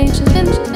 pages